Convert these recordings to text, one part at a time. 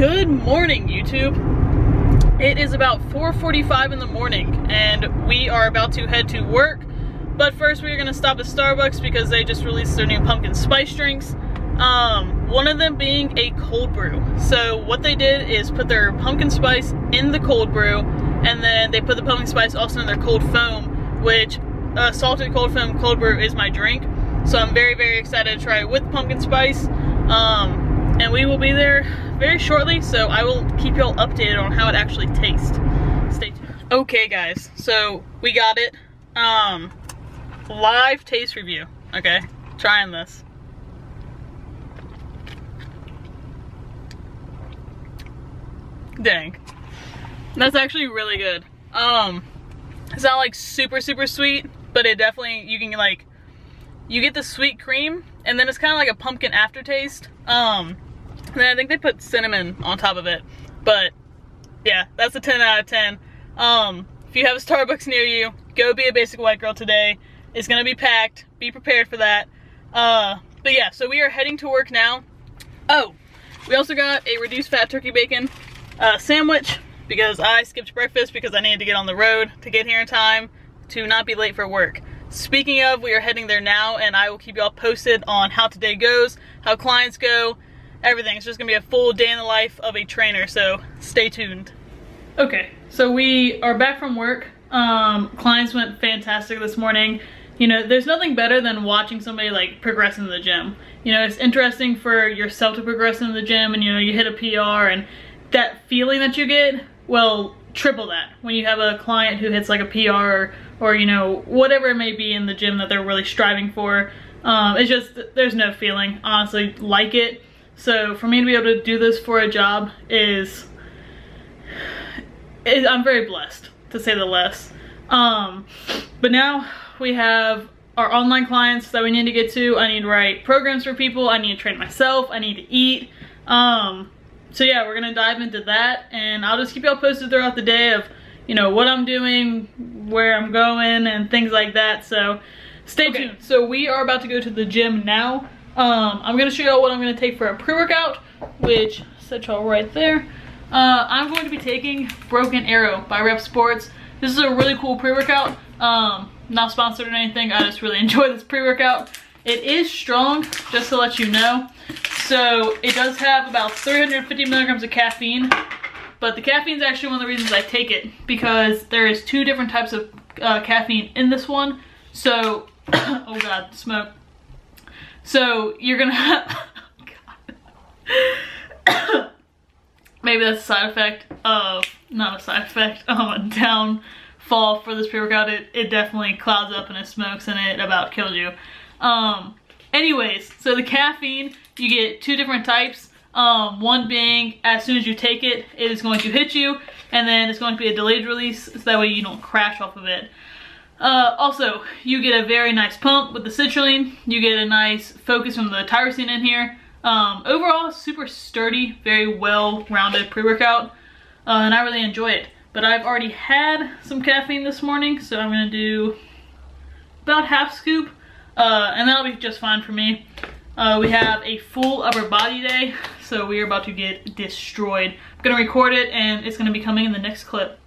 Good morning, YouTube. It is about 4.45 in the morning and we are about to head to work. But first we're gonna stop at Starbucks because they just released their new pumpkin spice drinks. Um, one of them being a cold brew. So what they did is put their pumpkin spice in the cold brew and then they put the pumpkin spice also in their cold foam, which uh, salted cold foam cold brew is my drink. So I'm very, very excited to try it with pumpkin spice. Um, and we will be there very shortly, so I will keep y'all updated on how it actually tastes. Stay tuned. Okay guys, so we got it. Um, live taste review, okay? Trying this. Dang. That's actually really good. Um, it's not like super, super sweet, but it definitely, you can like, you get the sweet cream, and then it's kind of like a pumpkin aftertaste. Um, and I think they put cinnamon on top of it. But yeah, that's a 10 out of 10. Um, if you have a Starbucks near you, go be a basic white girl today. It's gonna be packed. Be prepared for that. Uh, but yeah, so we are heading to work now. Oh, we also got a reduced fat turkey bacon uh, sandwich because I skipped breakfast because I needed to get on the road to get here in time to not be late for work. Speaking of, we are heading there now and I will keep y'all posted on how today goes, how clients go, everything. It's just gonna be a full day in the life of a trainer, so stay tuned. Okay, so we are back from work. Um, clients went fantastic this morning. You know, there's nothing better than watching somebody like progress in the gym. You know, it's interesting for yourself to progress in the gym and you know, you hit a PR and that feeling that you get, well, triple that when you have a client who hits like a PR or, or you know, whatever it may be in the gym that they're really striving for. Um, it's just, there's no feeling, honestly, like it. So for me to be able to do this for a job is, is I'm very blessed, to say the less. Um, but now we have our online clients that we need to get to. I need to write programs for people. I need to train myself. I need to eat. Um, so yeah, we're gonna dive into that and I'll just keep y'all posted throughout the day of, you know, what I'm doing, where I'm going and things like that. So stay okay. tuned. So we are about to go to the gym now. Um, I'm gonna show y'all what I'm gonna take for a pre-workout, which set y'all right there. Uh, I'm going to be taking Broken Arrow by Repp Sports. This is a really cool pre-workout. Um, not sponsored or anything, I just really enjoy this pre-workout. It is strong, just to let you know. So it does have about 350 milligrams of caffeine, but the caffeine is actually one of the reasons I take it because there is two different types of uh, caffeine in this one. So, oh God, smoke. So you're gonna have, maybe that's a side effect of, not a side effect, um, a downfall for this pre-workout. It, it definitely clouds up and it smokes and it about kills you. Um, anyways, so the caffeine, you get two different types. Um, one being as soon as you take it, it is going to hit you, and then it's going to be a delayed release, so that way you don't crash off of it. Uh, also, you get a very nice pump with the citrulline. You get a nice focus from the tyrosine in here. Um, overall, super sturdy, very well-rounded pre-workout, uh, and I really enjoy it. But I've already had some caffeine this morning, so I'm gonna do about half scoop uh, and that'll be just fine for me. Uh, we have a full upper body day, so we are about to get destroyed. I'm gonna record it and it's gonna be coming in the next clip.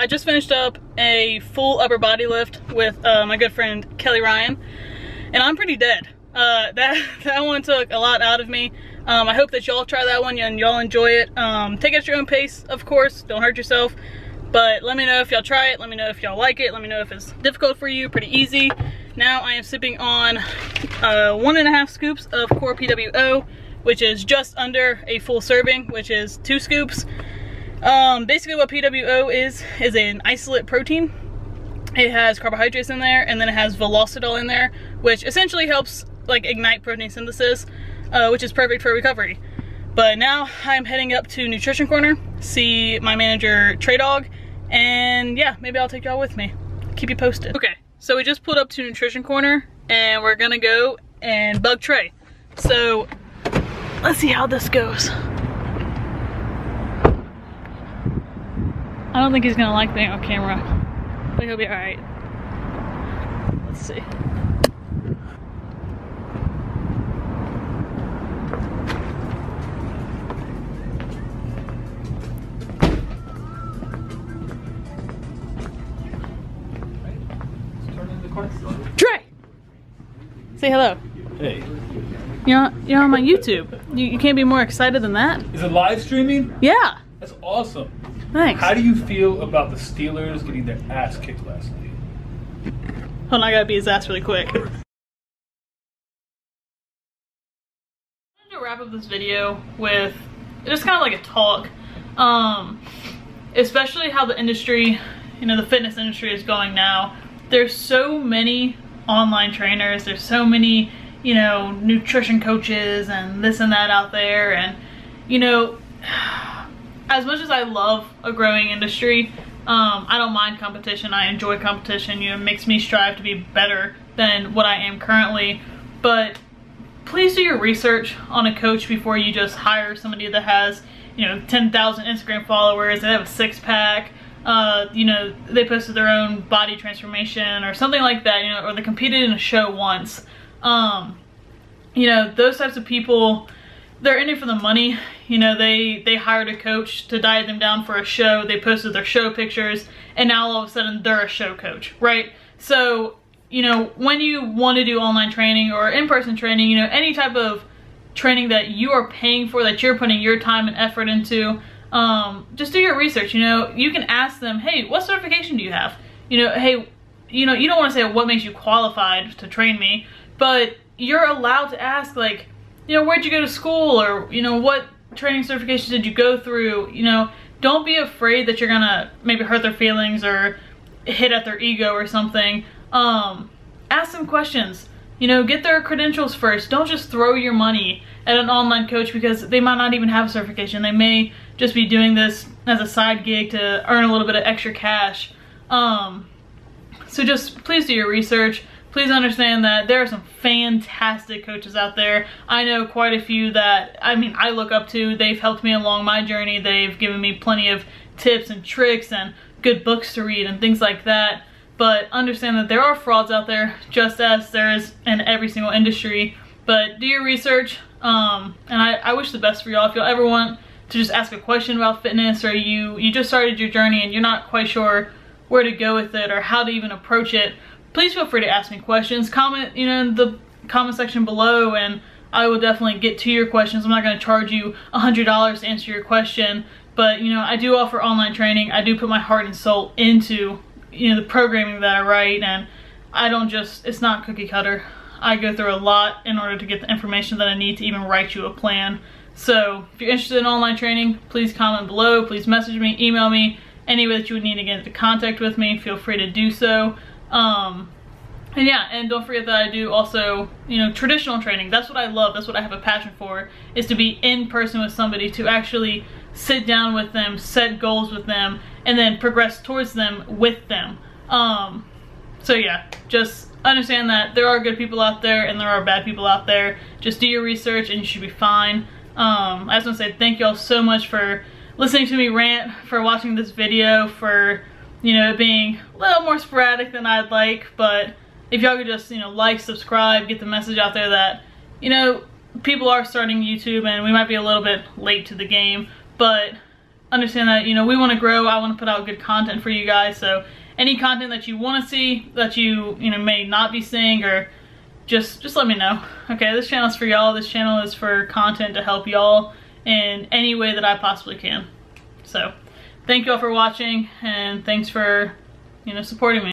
I just finished up a full upper body lift with uh, my good friend Kelly Ryan, and I'm pretty dead. Uh, that, that one took a lot out of me. Um, I hope that y'all try that one and y'all enjoy it. Um, take it at your own pace, of course. Don't hurt yourself. But let me know if y'all try it. Let me know if y'all like it. Let me know if it's difficult for you. Pretty easy. Now I am sipping on uh, one and a half scoops of Core PWO, which is just under a full serving, which is two scoops. Um, basically what PWO is, is an isolate protein. It has carbohydrates in there, and then it has Velositol in there, which essentially helps like ignite protein synthesis, uh, which is perfect for recovery. But now I'm heading up to Nutrition Corner, see my manager Trey Dog, and yeah, maybe I'll take y'all with me. Keep you posted. Okay, so we just pulled up to Nutrition Corner, and we're gonna go and bug Trey. So let's see how this goes. I don't think he's gonna like being on camera, but he'll be alright. Let's see. Trey! Say hello. Hey. You're, you're on my YouTube. You, you can't be more excited than that. Is it live streaming? Yeah. That's awesome. Thanks. How do you feel about the Steelers getting their ass kicked last night? Hold on, I gotta beat his ass really quick. I'm gonna wrap up this video with just kind of like a talk. Um, especially how the industry, you know, the fitness industry is going now. There's so many online trainers, there's so many, you know, nutrition coaches and this and that out there. And, you know, as much as I love a growing industry, um, I don't mind competition. I enjoy competition. You know, it makes me strive to be better than what I am currently. But please do your research on a coach before you just hire somebody that has, you know, 10,000 Instagram followers, they have a six pack, uh, you know, they posted their own body transformation or something like that, you know, or they competed in a show once. Um, you know, those types of people, they're in it for the money. You know, they, they hired a coach to diet them down for a show. They posted their show pictures and now all of a sudden they're a show coach, right? So, you know, when you want to do online training or in-person training, you know, any type of training that you are paying for, that you're putting your time and effort into, um, just do your research. You know, you can ask them, hey, what certification do you have? You know, hey, you know, you don't want to say what makes you qualified to train me, but you're allowed to ask like, you know, where'd you go to school or, you know, what training certifications did you go through? You know, don't be afraid that you're gonna maybe hurt their feelings or hit at their ego or something. Um, ask them questions. You know, get their credentials first. Don't just throw your money at an online coach because they might not even have a certification. They may just be doing this as a side gig to earn a little bit of extra cash. Um, so just please do your research. Please understand that there are some fantastic coaches out there. I know quite a few that, I mean, I look up to. They've helped me along my journey. They've given me plenty of tips and tricks and good books to read and things like that. But understand that there are frauds out there, just as there is in every single industry. But do your research, um, and I, I wish the best for y'all. If y'all ever want to just ask a question about fitness or you, you just started your journey and you're not quite sure where to go with it or how to even approach it, please feel free to ask me questions. Comment, you know, in the comment section below and I will definitely get to your questions. I'm not going to charge you $100 to answer your question, but you know, I do offer online training. I do put my heart and soul into, you know, the programming that I write and I don't just, it's not cookie cutter. I go through a lot in order to get the information that I need to even write you a plan. So if you're interested in online training, please comment below, please message me, email me, any way that you would need to get into contact with me, feel free to do so. Um, and yeah, and don't forget that I do also, you know, traditional training. That's what I love. That's what I have a passion for, is to be in person with somebody, to actually sit down with them, set goals with them, and then progress towards them with them. Um, so yeah, just understand that there are good people out there and there are bad people out there. Just do your research and you should be fine. Um, I just want to say thank y'all so much for listening to me rant, for watching this video, for, you know, being a little more sporadic than I'd like, but if y'all could just, you know, like, subscribe, get the message out there that, you know, people are starting YouTube and we might be a little bit late to the game, but understand that, you know, we want to grow. I want to put out good content for you guys. So any content that you want to see that you, you know, may not be seeing or just, just let me know. Okay, this channel is for y'all. This channel is for content to help y'all in any way that I possibly can. So thank you all for watching and thanks for, you know, supporting me.